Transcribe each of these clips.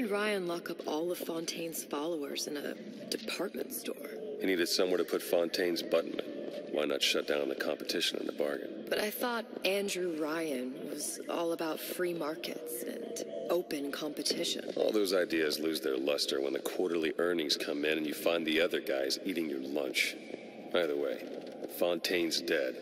did Ryan lock up all of Fontaine's followers in a department store? He needed somewhere to put Fontaine's button. Why not shut down the competition in the bargain? But I thought Andrew Ryan was all about free markets and open competition. All those ideas lose their luster when the quarterly earnings come in and you find the other guys eating your lunch. Either way, Fontaine's dead.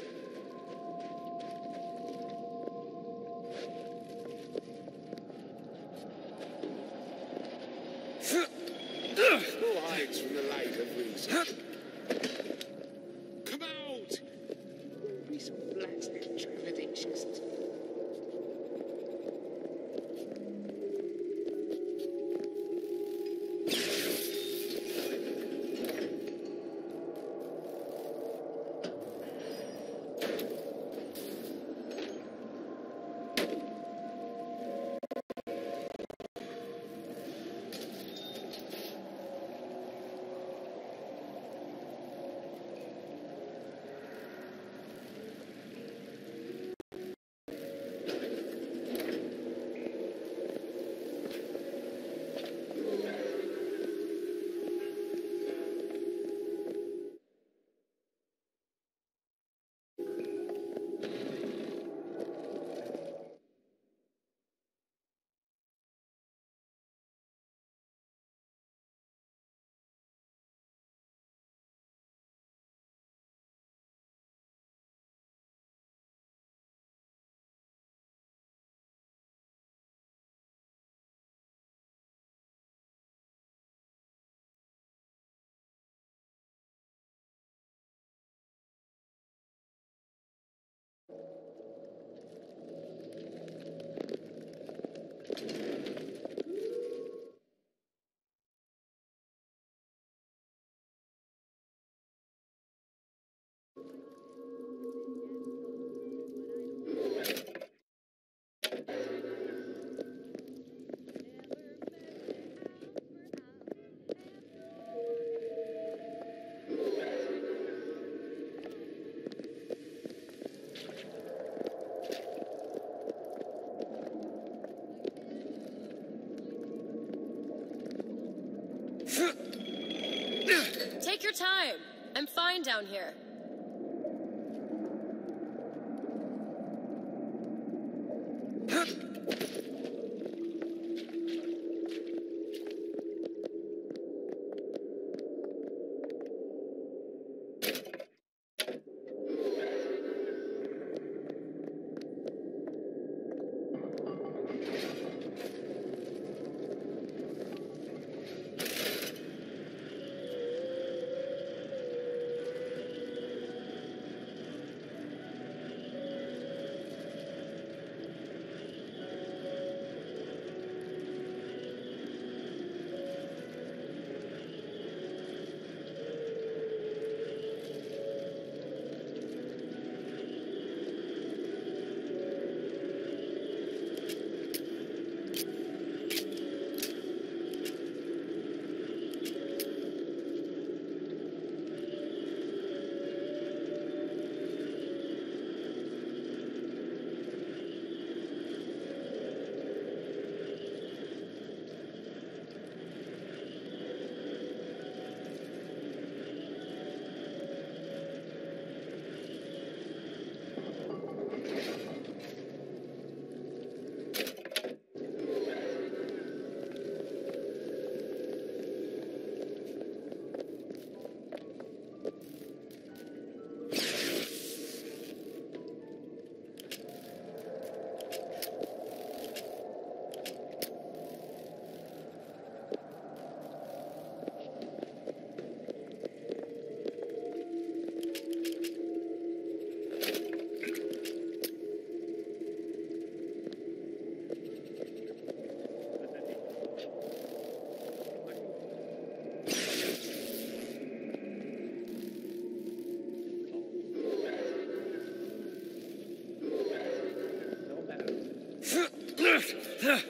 Time. I'm fine down here. You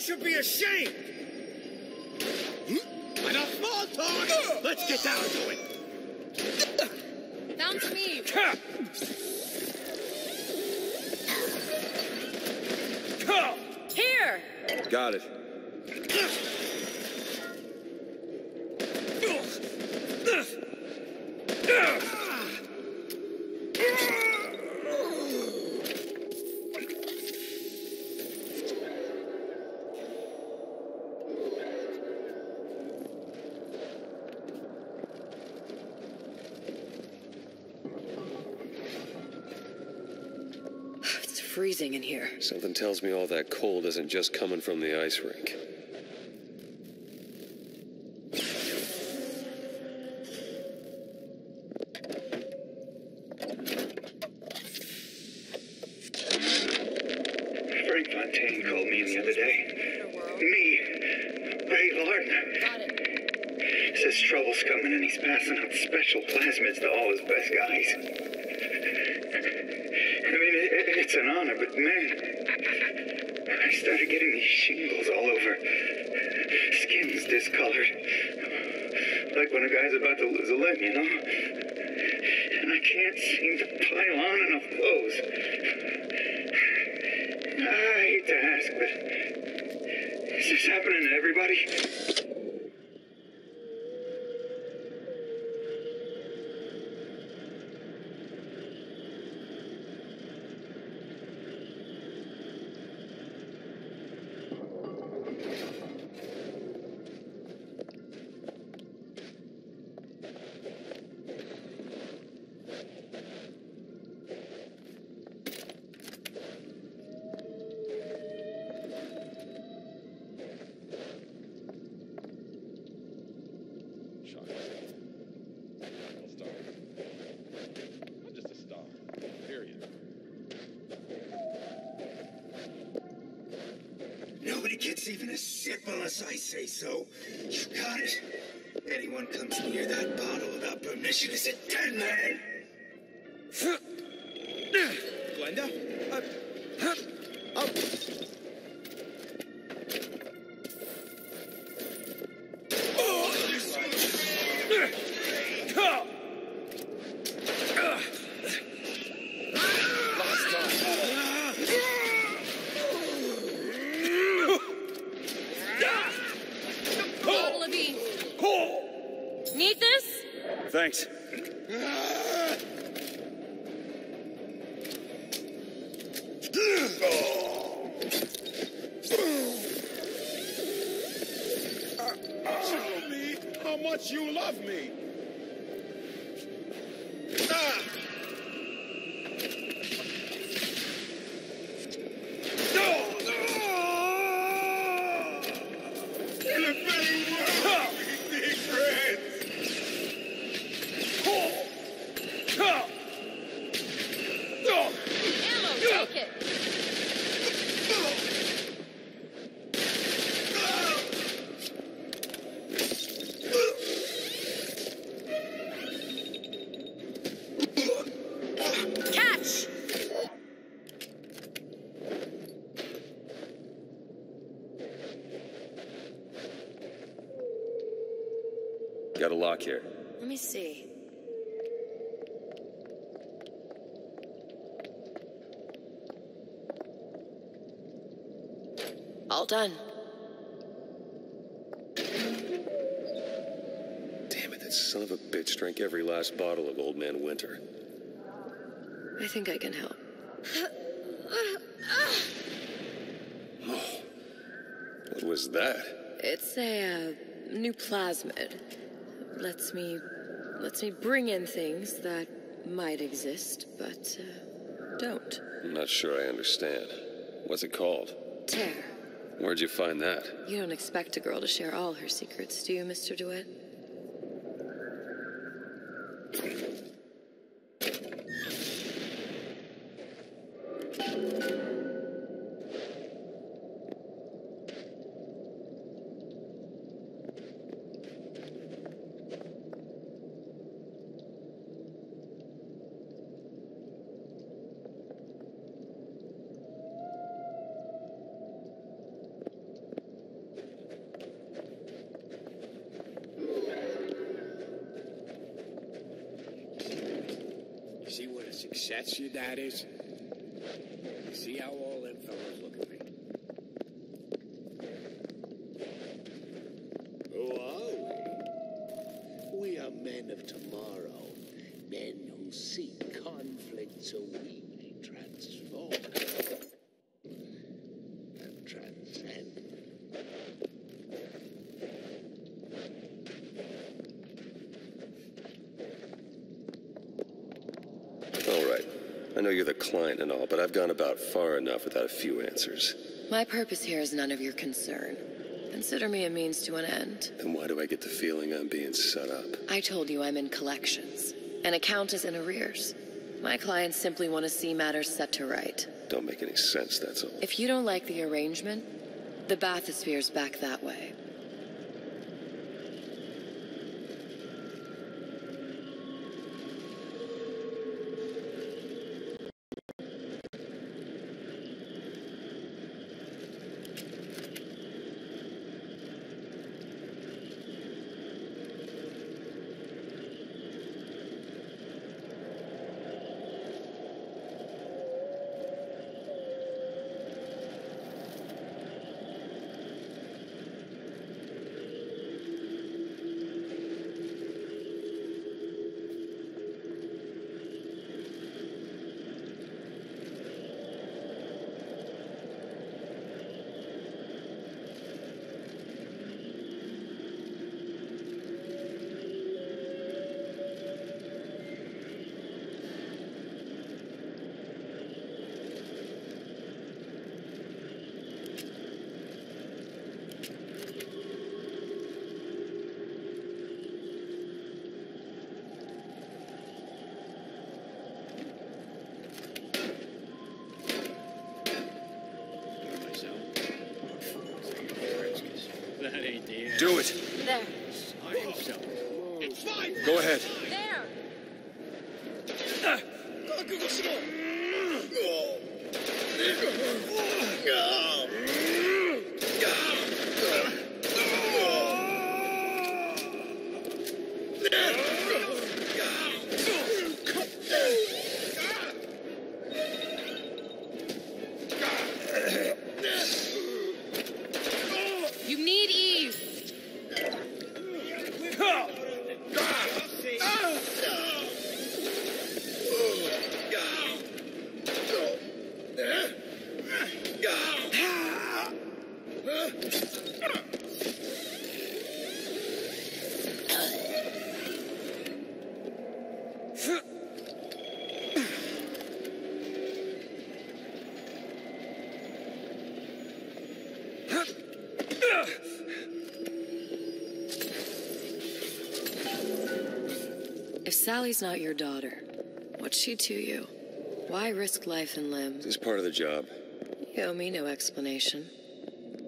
should be ashamed! Enough small talk! Let's get down to it! Bounce me! Here! Got it. Freezing in here. Something tells me all that cold isn't just coming from the ice rink. Frank Fontaine called me in the other day. Me, Ray Lardner. Got it. Says trouble's coming and he's passing out special plasmids to all his best guys. I mean, it, it- it's an honor, but man, I started getting these shingles all over. Skin's discolored. Like when a guy's about to lose a limb, you know? And I can't seem to pile on enough clothes. I hate to ask, but is this happening everybody? I'll start. I'm just a star. Period. Nobody gets even a sip unless I say so. You got it. Anyone comes near that bottle without permission is a dead man. Glenda? Uh, huh? Oh. Ha! Bottle of E. Need this? Thanks. Show me how much you love me. Ah! No! No! In a better world, we be friends. Ha! Ha! No! Ammo, take it. Catch! Got a lock here. Let me see. All done. Damn it, that son of a bitch drank every last bottle of Old Man Winter. I think I can help. What was that? It's a uh, new plasmid. Lets me lets me bring in things that might exist, but uh, don't. I'm not sure I understand. What's it called? Tear. Where'd you find that? You don't expect a girl to share all her secrets, do you, Mr. DeWitt? Is? See how all them fellas look at me. Who are we? We are men of tomorrow. Men who seek conflict so we may transform and transcend. All right. I know you're the client and all, but I've gone about far enough without a few answers. My purpose here is none of your concern. Consider me a means to an end. Then why do I get the feeling I'm being set up? I told you I'm in collections. An account is in arrears. My clients simply want to see matters set to right. Don't make any sense, that's all. If you don't like the arrangement, the bathysphere's back that. That ain't the end. Do it. There. I am so. It's fine. Go ahead. There! You need Eve! If Sally's not your daughter, what's she to you? Why risk life and limb? Is part of the job. You owe me no explanation.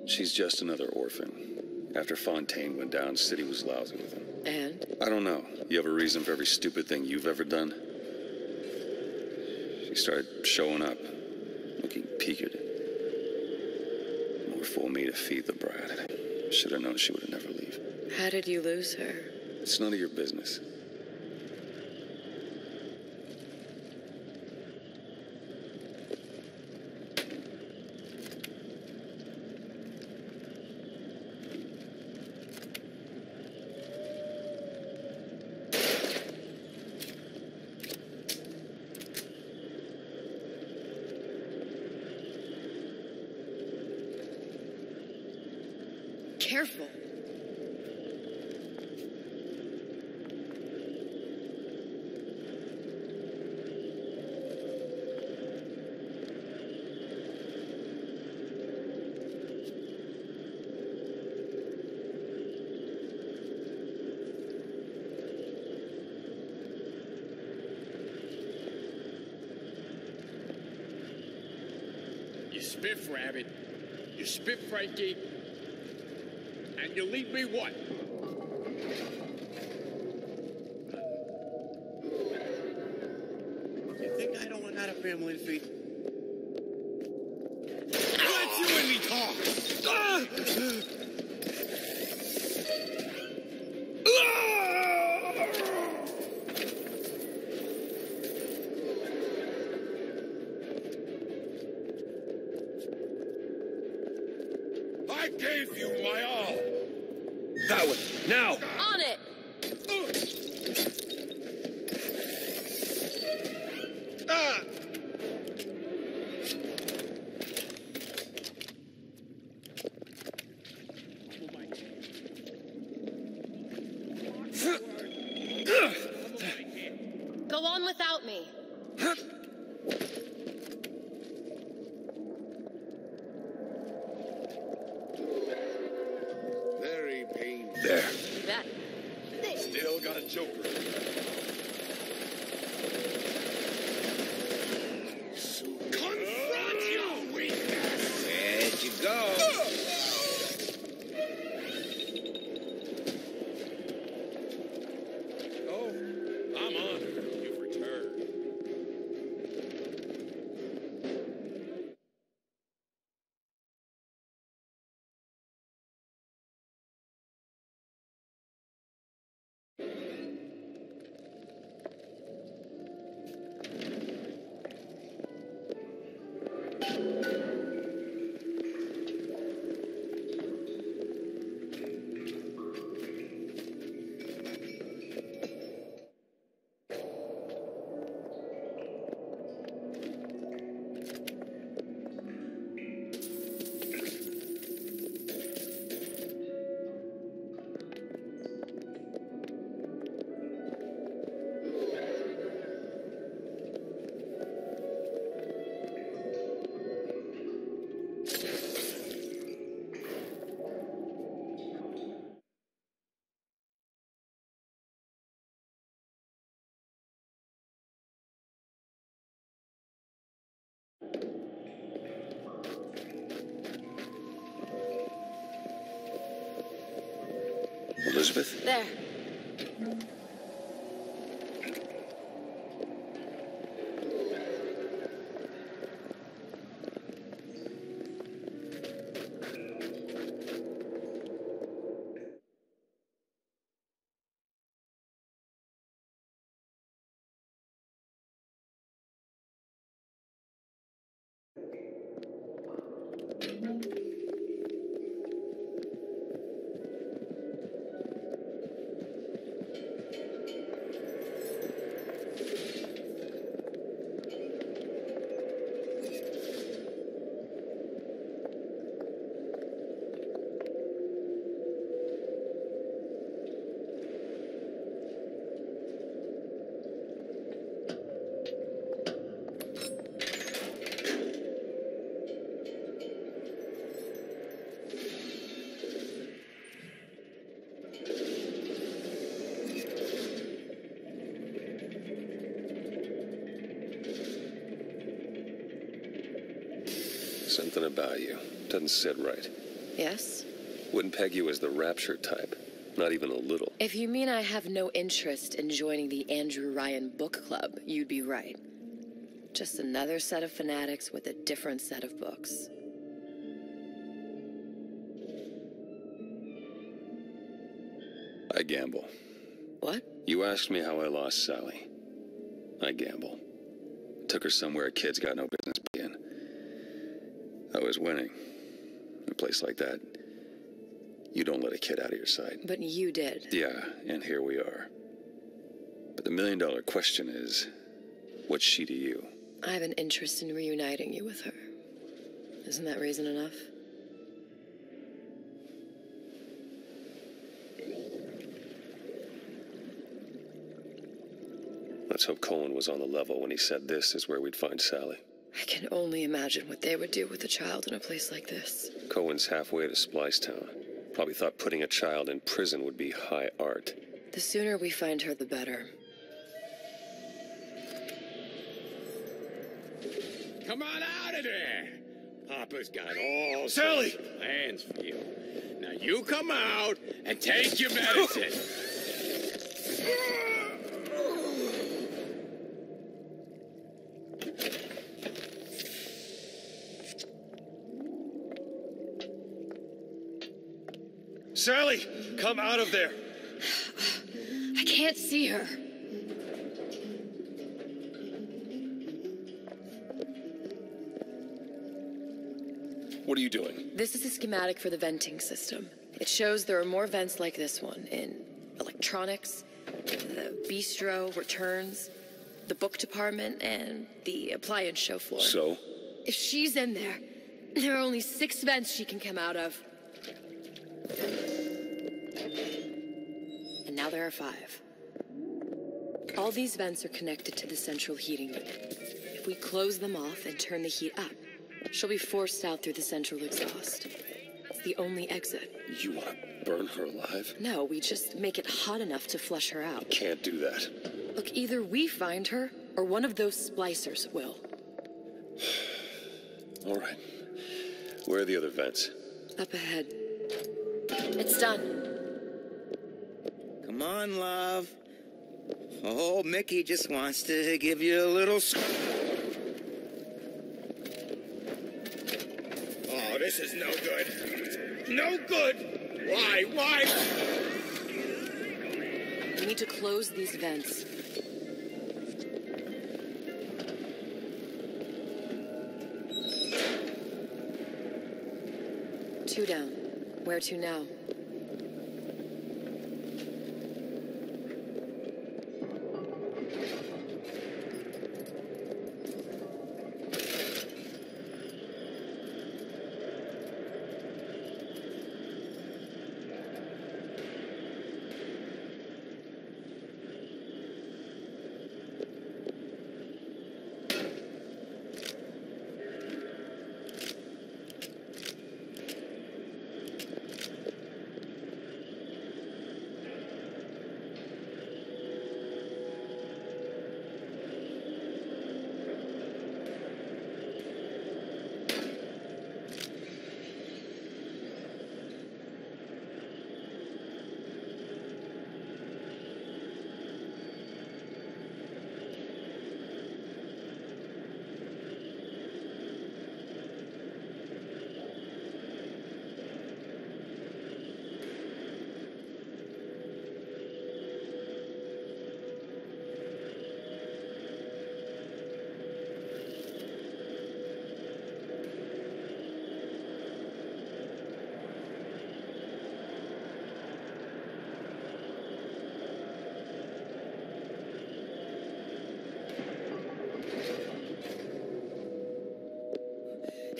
She's just another orphan. After Fontaine went down, City was lousy with him. And? I don't know. You have a reason for every stupid thing you've ever done? She started showing up, looking peaked. More fool me to feed the brat. Should have known she would never leave. How did you lose her? It's none of your business. Frankie. And you leave me what? You think I don't got a family to feed? Let you and me talk! Ah! Ah! gave you my all. Now! On it! Elizabeth? There. Something about you. Doesn't sit right. Yes? Wouldn't peg you as the rapture type. Not even a little. If you mean I have no interest in joining the Andrew Ryan Book Club, you'd be right. Just another set of fanatics with a different set of books. I gamble. What? You asked me how I lost Sally. I gamble. Took her somewhere a kid's got no business. I was winning. In a place like that, you don't let a kid out of your sight. But you did. Yeah, and here we are. But the million dollar question is what's she to you? I have an interest in reuniting you with her. Isn't that reason enough? Let's hope Cohen was on the level when he said this is where we'd find Sally. I can only imagine what they would do with a child in a place like this. Cohen's halfway to Splicetown. Probably thought putting a child in prison would be high art. The sooner we find her, the better. Come on out of there. Papa's got all Sally! sorts of plans for you. Now you come out and take your medicine. Sally, come out of there. I can't see her. What are you doing? This is a schematic for the venting system. It shows there are more vents like this one in electronics, the bistro, returns, the book department, and the appliance show floor. So? If she's in there, there are only six vents she can come out of. Now there are five. All these vents are connected to the central heating unit. If we close them off and turn the heat up, she'll be forced out through the central exhaust. It's the only exit. You want to burn her alive? No, we just make it hot enough to flush her out. Can't do that. Look, either we find her, or one of those splicers will. All right. Where are the other vents? Up ahead. It's done. On, love. Oh, Mickey just wants to give you a little. Oh, this is no good. No good! Why? Why? We need to close these vents. Two down. Where to now?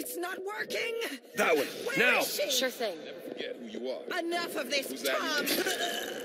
It's not working! That one. Where now! is she? Sure thing. Forget who you are. Enough of this, Who's? Tom!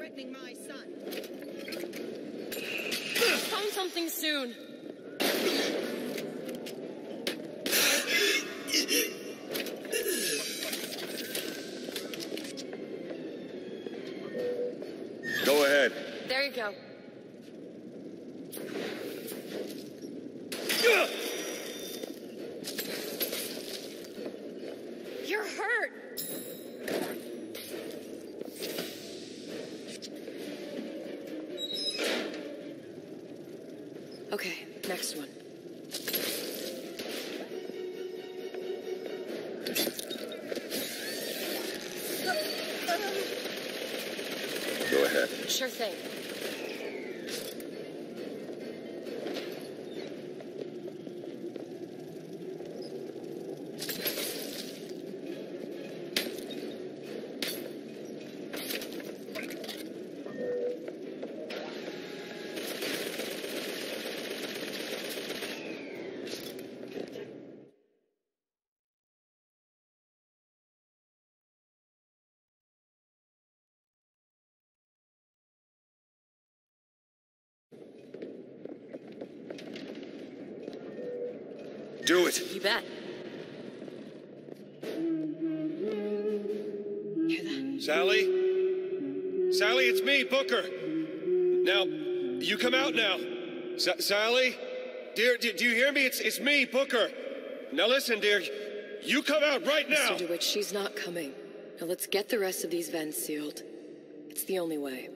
Threatening my son. Find something soon. Go ahead. There you go. You're hurt. Okay, next one. go ahead. Sure thing. Do it. You bet. Hear that? Sally? Sally, it's me, Booker. Now, you come out now. Sally? Dear, do, do you hear me? It's, it's me, Booker. Now listen, dear. You come out right now. Mr. DeWitt, she's not coming. Now let's get the rest of these vents sealed. It's the only way.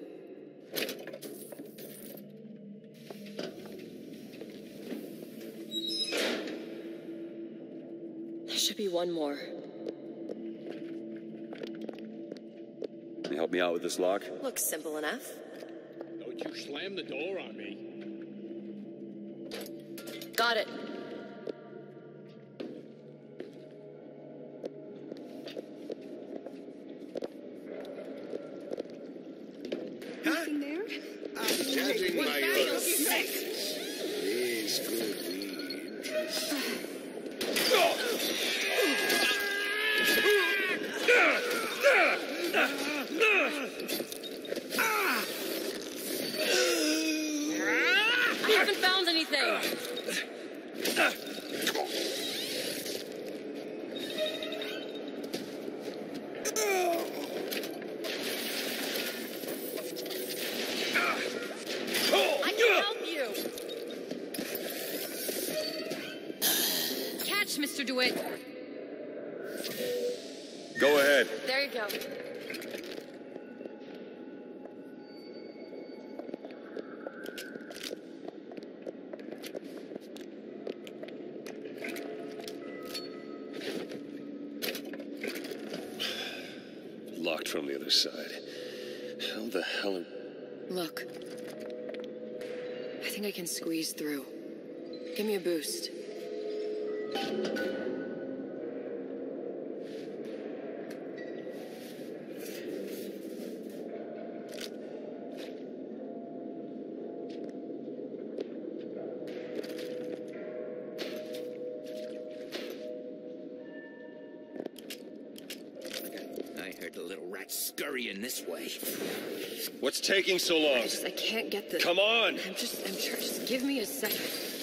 Should be one more. Can you help me out with this lock? Looks simple enough. Don't you slam the door on me. Got it. Nothing there? Judging by your This could be interesting. I haven't found anything. I can help you. Catch, Mr. DeWitt. Go ahead. There you go. Locked from the other side. How the hell are... Look. I think I can squeeze through. Give me a boost. Rat scurrying this way. What's taking so I long? just I can't get this. Come on. I'm just I'm trying. Just give me a second.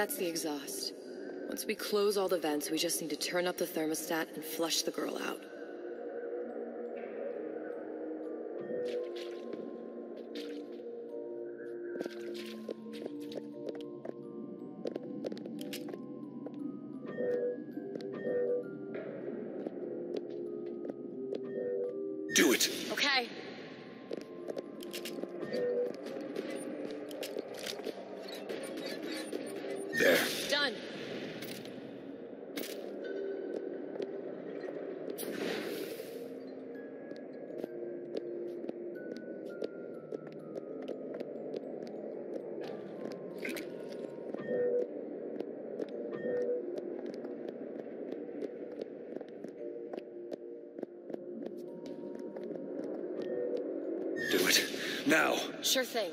That's the exhaust. Once we close all the vents, we just need to turn up the thermostat and flush the girl out. Now. Sure thing.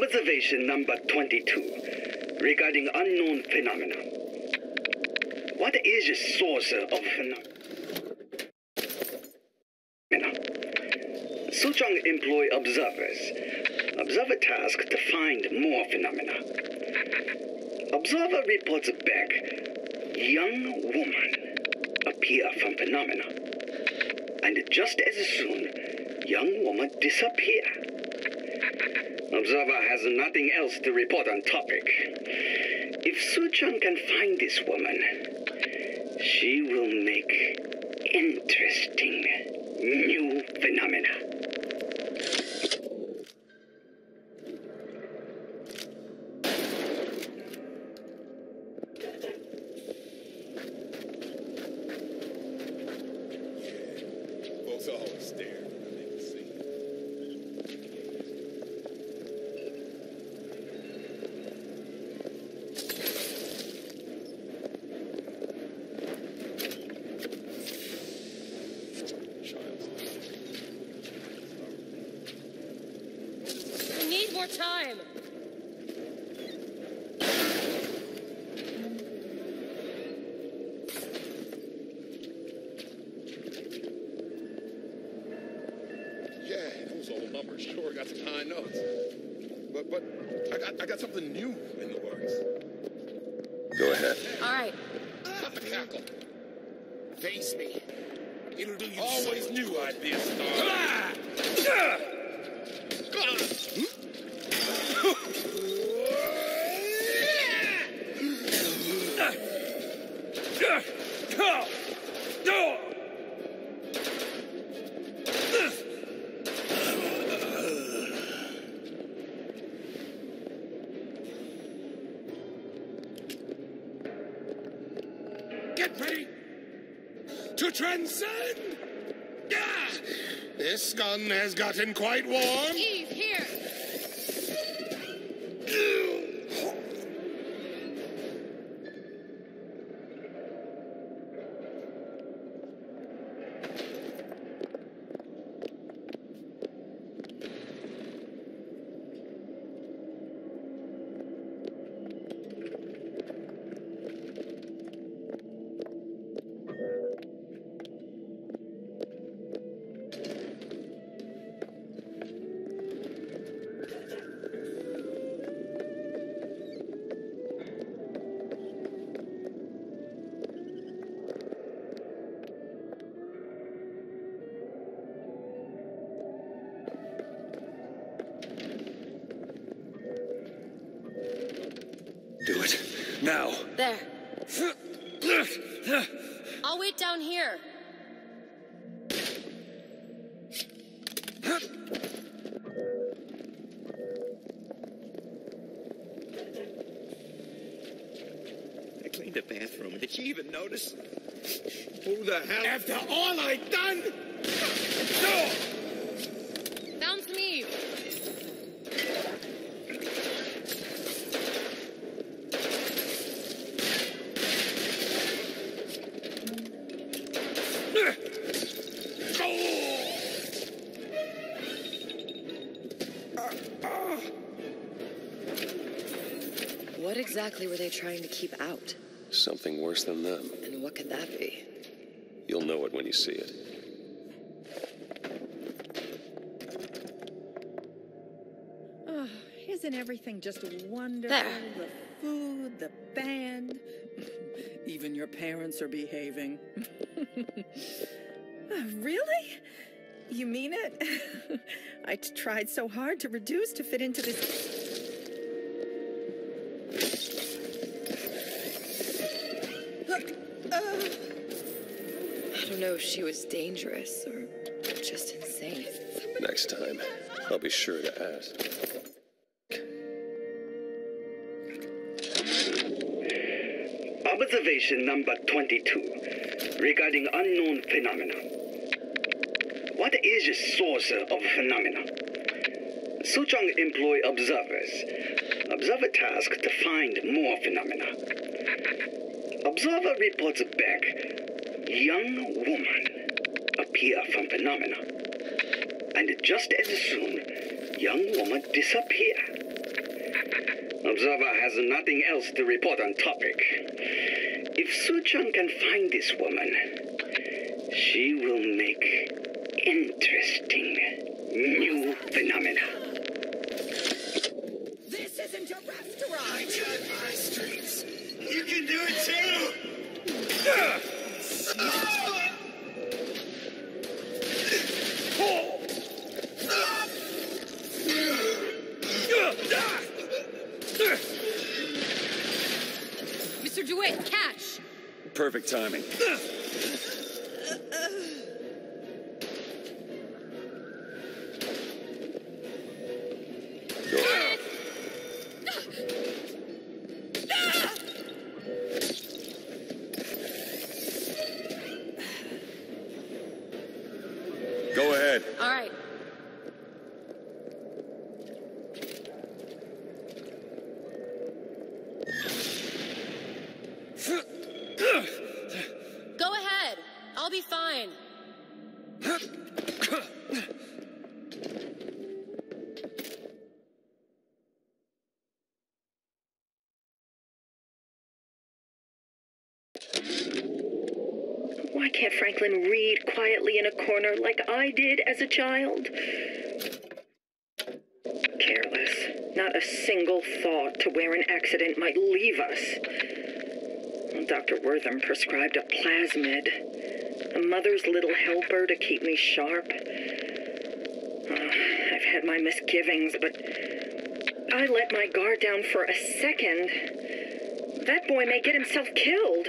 Observation number 22 regarding unknown phenomena. What is the source of phenomena? Suchong employ observers. Observer task to find more phenomena. Observer reports back. Young woman appear from phenomena. And just as soon, young woman disappear. Observer has nothing else to report on topic. If Suchong can find this woman, she will make interesting new phenomena. Folks always stare when they can see. We need more time. Yeah, those old numbers sure got some high notes. But but I got I got something new in the works. Go ahead. All right. Cut the cackle. Face me. It'll do you. Always knew I'd be a star. Get ready to transcend. Ah! This gun gotten quite warm. The bathroom. Did she even notice? Who the hell? After all I've done? Sounds me. What exactly were they trying to keep out? Something worse than them. And what could that be? You'll know it when you see it. Oh, isn't everything just wonderful? There. The food, the band. Even your parents are behaving. Uh, really? You mean it? I tried so hard to reduce to fit into this. Know if she was dangerous or just insane. Next time, I'll be sure to ask. Observation number 22 regarding unknown phenomena. What is the source of phenomena? Suchong employ observers. Observer task to find more phenomena. Observer reports back. Young woman appear from phenomena. And just as soon, young woman disappear. Observer has nothing else to report on topic. If Suchong can find this woman, she will make interesting new phenomena. This isn't a restaurant! I got my streets. You can do it too. Perfect timing. Like I did as a child? Careless. Not a single thought to where an accident might leave us. Dr. Wortham prescribed a plasmid, a mother's little helper to keep me sharp. Uh, I've had my misgivings, but I let my guard down for a second. That boy may get himself killed.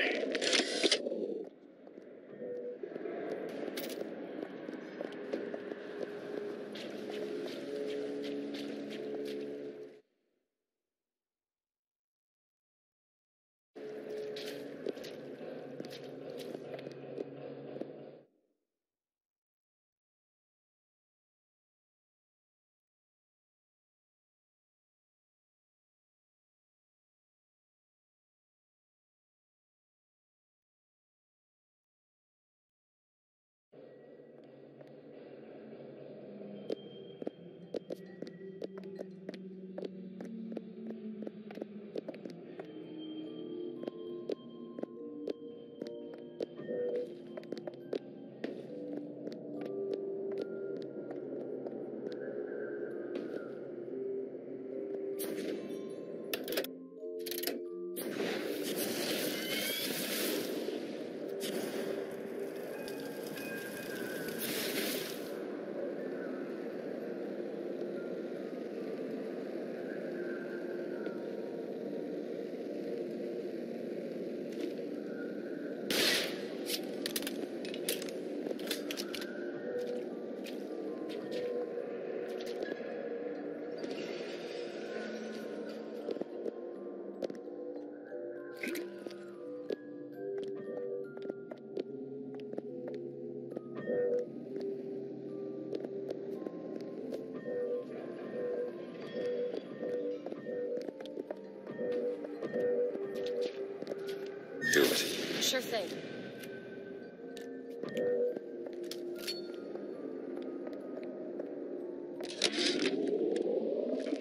Do it. Sure thing.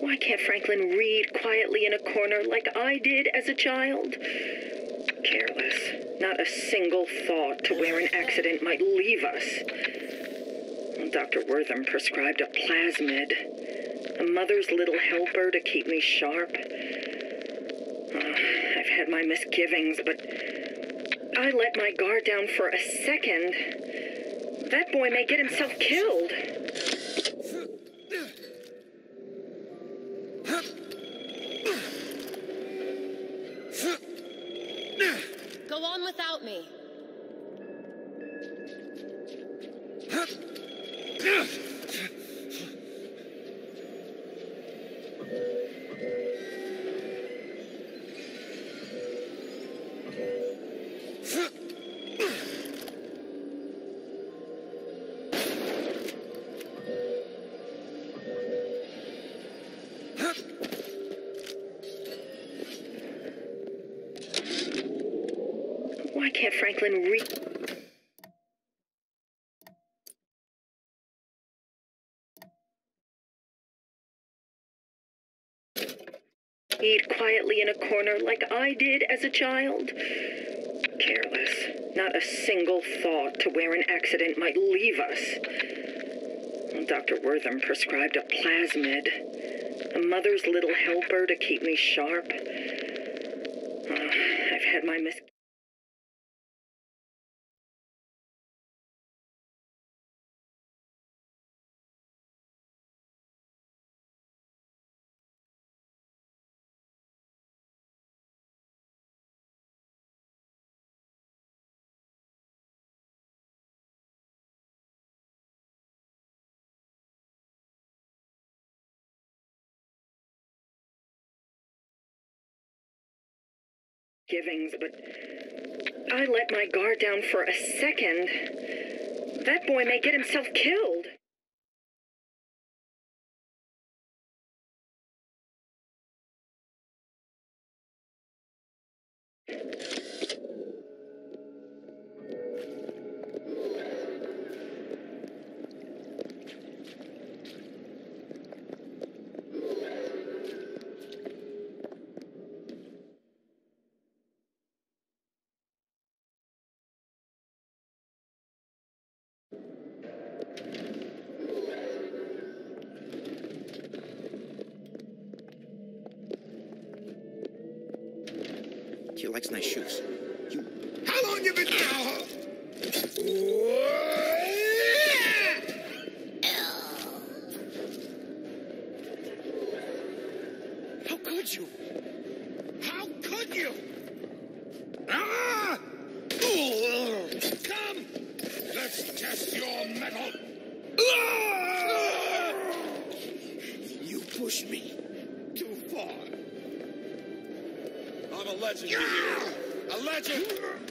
Why can't Franklin read quietly in a corner like I did as a child? Careless. Not a single thought to where an accident might leave us. Dr. Wortham prescribed a plasmid, a mother's little helper to keep me sharp. Uh, I've had my misgivings, but I let my guard down for a second. That boy may get himself killed. In a corner like I did as a child? Careless. Not a single thought to where an accident might leave us. Dr. Wortham prescribed a plasmid, a mother's little helper to keep me sharp. Uh, I've had my mis. Givings, but I let my guard down for a second. That boy may get himself killed.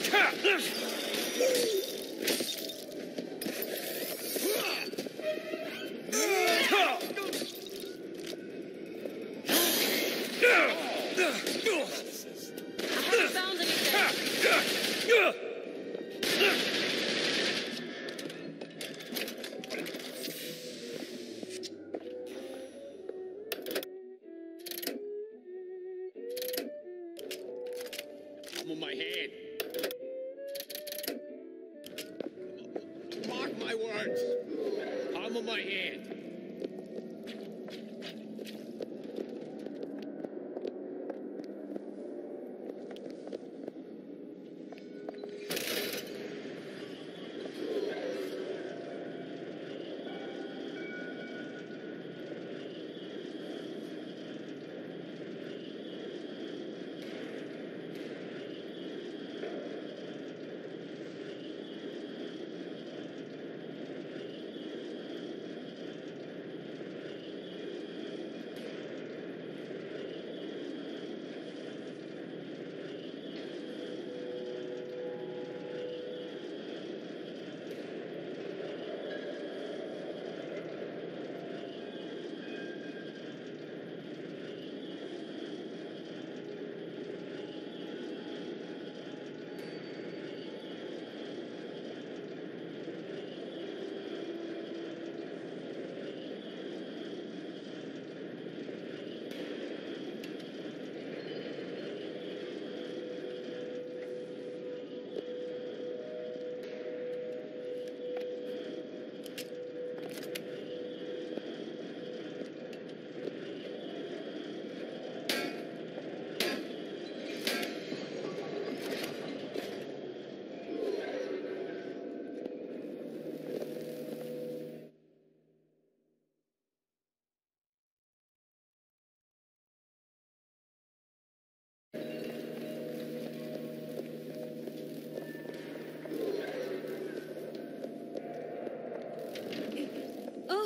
Cut this!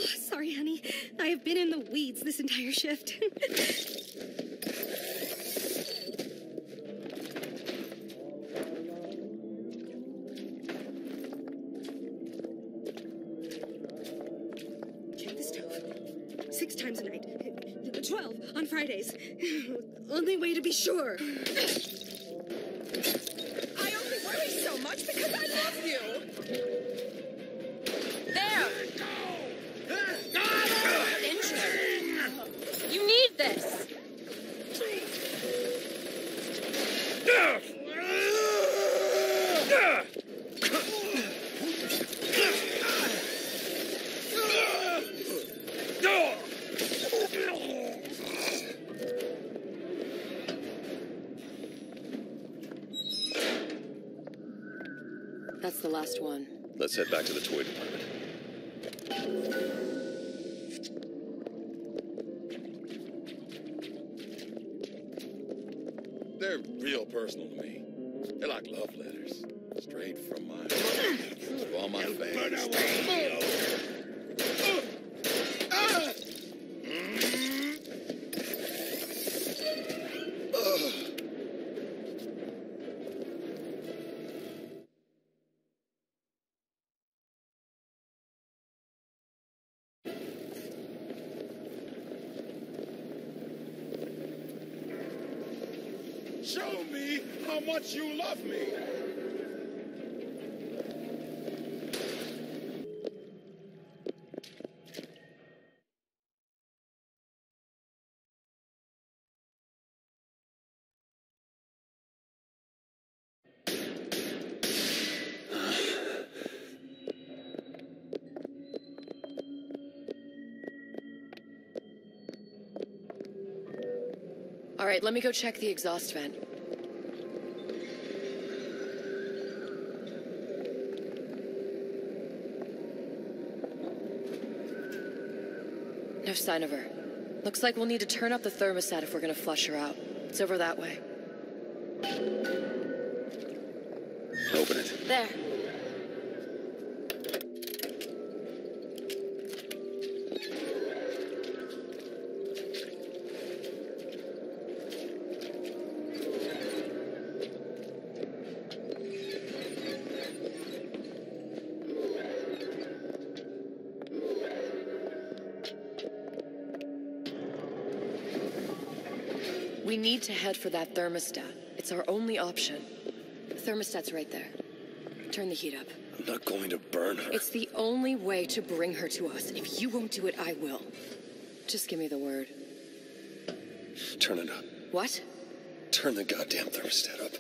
Sorry, honey. I have been in the weeds this entire shift. head back to the toy department. They're real personal to me. They're like love letters, straight from my to all my fans. Show me how much you love me. All right, let me go check the exhaust vent. Sign of her. Looks like we'll need to turn up the thermostat if we're gonna flush her out. It's over that way. Open it. There. To head for that thermostat. It's our only option. The thermostat's right there. Turn the heat up. I'm not going to burn her. It's the only way to bring her to us. If you won't do it, I will. Just give me the word. Turn it up. What? Turn the goddamn thermostat up.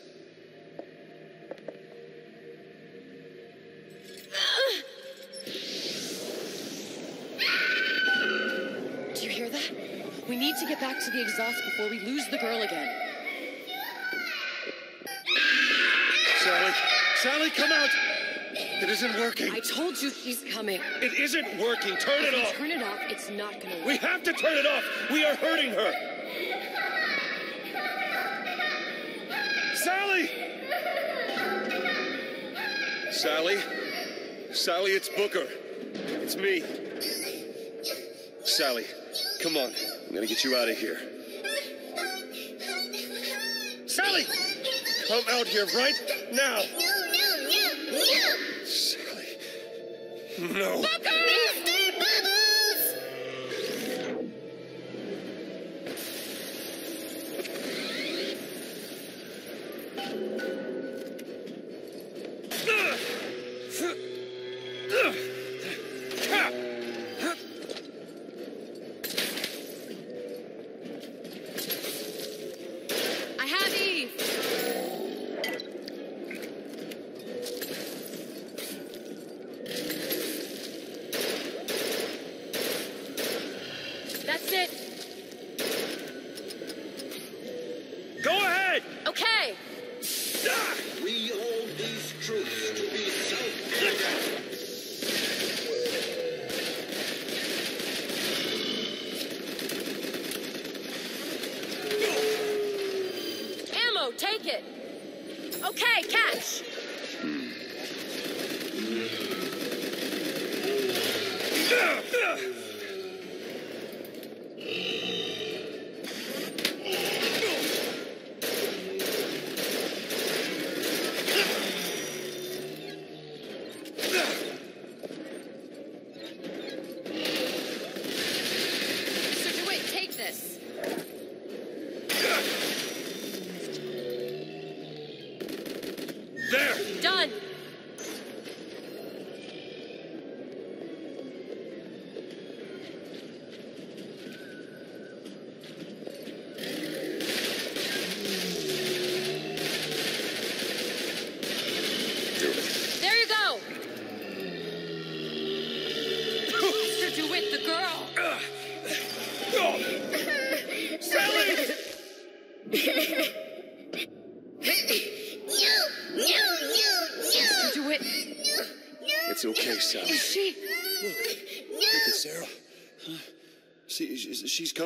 To get back to the exhaust before we lose the girl again. Sally, Sally, come out! It isn't working. I told you she's coming. It isn't working. Turn If it off. turn it off, it's not gonna work. We have to turn it off. We are hurting her. Sally! Sally? Sally, it's Booker. It's me. Sally, come on. I'm gonna get you out of here. Sally! Come out here right now. Sally. No. I Okay, catch.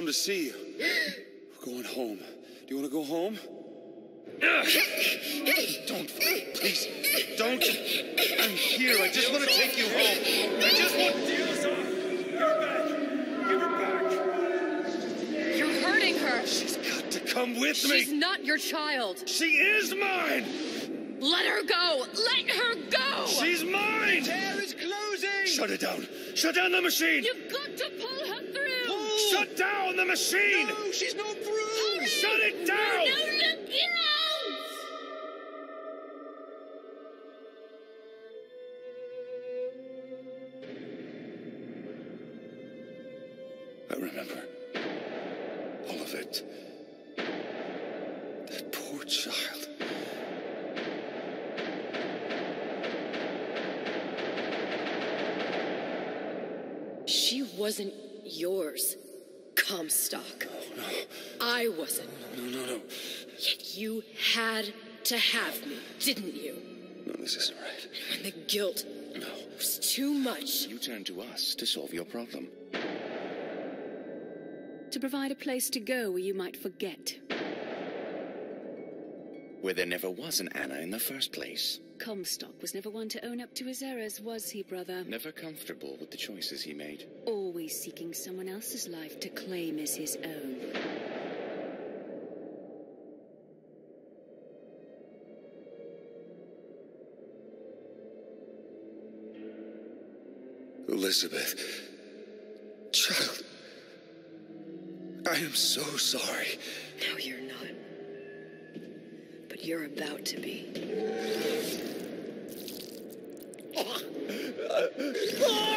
Come to see you. We're going home. Do you want to go home? Don't, please, don't. I'm here. I just want to take you home. I just want. To. Give her back. Give her back. You're hurting her. She's got to come with me. She's not your child. She is mine. Let her go. Let her go. She's mine. Tear is closing! Shut it down. Shut down the machine. You've down the machine. No, she's not through! Shut it down. No, look to have me, didn't you? No, this isn't right. And the guilt No. was too much. You turn to us to solve your problem. To provide a place to go where you might forget. Where there never was an Anna in the first place. Comstock was never one to own up to his errors, was he, brother? Never comfortable with the choices he made. Always seeking someone else's life to claim as his own. Elizabeth. Child. I am so sorry. No, you're not. But you're about to be. Ah! Ah!